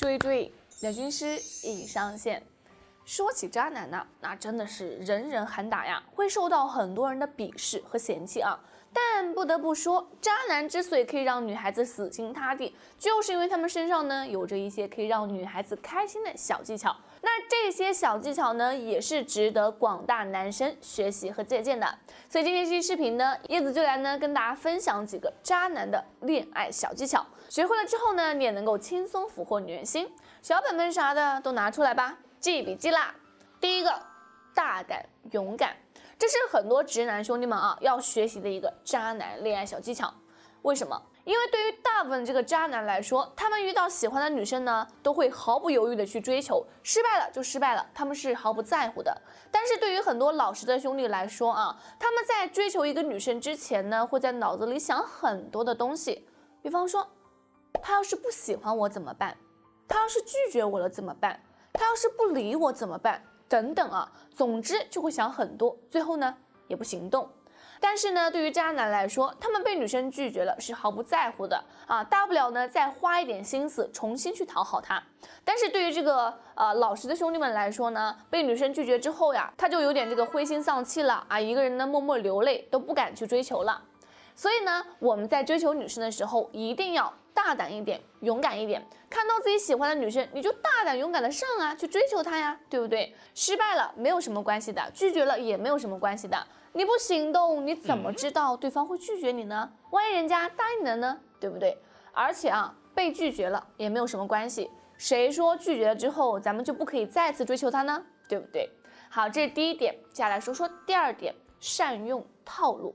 注意注意，小军师已上线。说起渣男呢，那真的是人人喊打呀，会受到很多人的鄙视和嫌弃啊。但不得不说，渣男之所以可以让女孩子死心塌地，就是因为他们身上呢有着一些可以让女孩子开心的小技巧。那这些小技巧呢，也是值得广大男生学习和借鉴的。所以今天这期视频呢，叶子就来呢跟大家分享几个渣男的恋爱小技巧，学会了之后呢，你也能够轻松俘获女人心。小本本啥的都拿出来吧，记笔记啦。第一个，大胆勇敢。这是很多直男兄弟们啊要学习的一个渣男恋爱小技巧。为什么？因为对于大部分这个渣男来说，他们遇到喜欢的女生呢，都会毫不犹豫的去追求，失败了就失败了，他们是毫不在乎的。但是对于很多老实的兄弟来说啊，他们在追求一个女生之前呢，会在脑子里想很多的东西，比方说，他要是不喜欢我怎么办？他要是拒绝我了怎么办？他要是不理我怎么办？等等啊，总之就会想很多，最后呢也不行动。但是呢，对于渣男来说，他们被女生拒绝了是毫不在乎的啊，大不了呢再花一点心思重新去讨好她。但是对于这个呃老实的兄弟们来说呢，被女生拒绝之后呀，他就有点这个灰心丧气了啊，一个人呢默默流泪，都不敢去追求了。所以呢，我们在追求女生的时候，一定要。大胆一点，勇敢一点，看到自己喜欢的女生，你就大胆勇敢的上啊，去追求她呀，对不对？失败了没有什么关系的，拒绝了也没有什么关系的。你不行动，你怎么知道对方会拒绝你呢？万一人家答应了呢，对不对？而且啊，被拒绝了也没有什么关系，谁说拒绝了之后咱们就不可以再次追求他呢？对不对？好，这是第一点，接下来说说第二点，善用套路。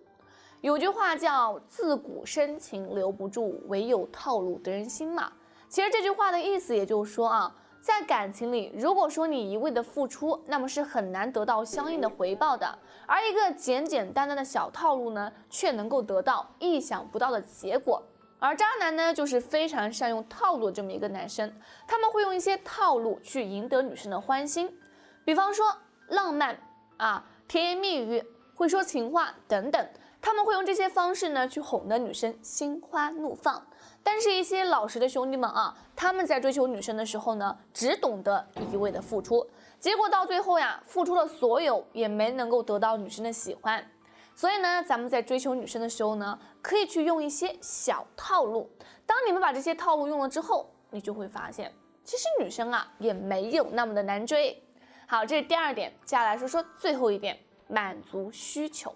有句话叫“自古深情留不住，唯有套路得人心”嘛。其实这句话的意思也就是说啊，在感情里，如果说你一味的付出，那么是很难得到相应的回报的。而一个简简单单的小套路呢，却能够得到意想不到的结果。而渣男呢，就是非常善用套路这么一个男生，他们会用一些套路去赢得女生的欢心，比方说浪漫啊、甜言蜜语、会说情话等等。他们会用这些方式呢，去哄得女生心花怒放。但是，一些老实的兄弟们啊，他们在追求女生的时候呢，只懂得一味的付出，结果到最后呀，付出了所有，也没能够得到女生的喜欢。所以呢，咱们在追求女生的时候呢，可以去用一些小套路。当你们把这些套路用了之后，你就会发现，其实女生啊，也没有那么的难追。好，这是第二点。接下来说说最后一点，满足需求。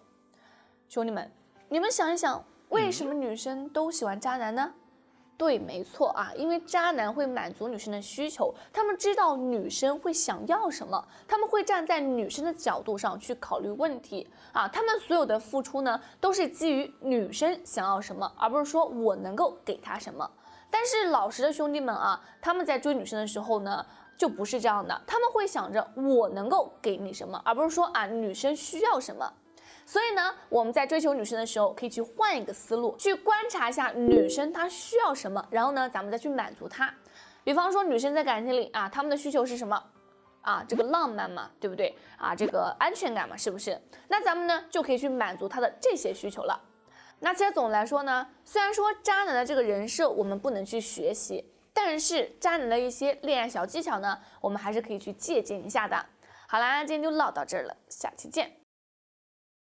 兄弟们，你们想一想，为什么女生都喜欢渣男呢？对，没错啊，因为渣男会满足女生的需求，他们知道女生会想要什么，他们会站在女生的角度上去考虑问题啊，他们所有的付出呢，都是基于女生想要什么，而不是说我能够给她什么。但是老实的兄弟们啊，他们在追女生的时候呢，就不是这样的，他们会想着我能够给你什么，而不是说啊女生需要什么。所以呢，我们在追求女生的时候，可以去换一个思路，去观察一下女生她需要什么，然后呢，咱们再去满足她。比方说，女生在感情里啊，她们的需求是什么？啊，这个浪漫嘛，对不对？啊，这个安全感嘛，是不是？那咱们呢，就可以去满足她的这些需求了。那其实总的来说呢，虽然说渣男的这个人设我们不能去学习，但是渣男的一些恋爱小技巧呢，我们还是可以去借鉴一下的。好啦，今天就唠到这儿了，下期见。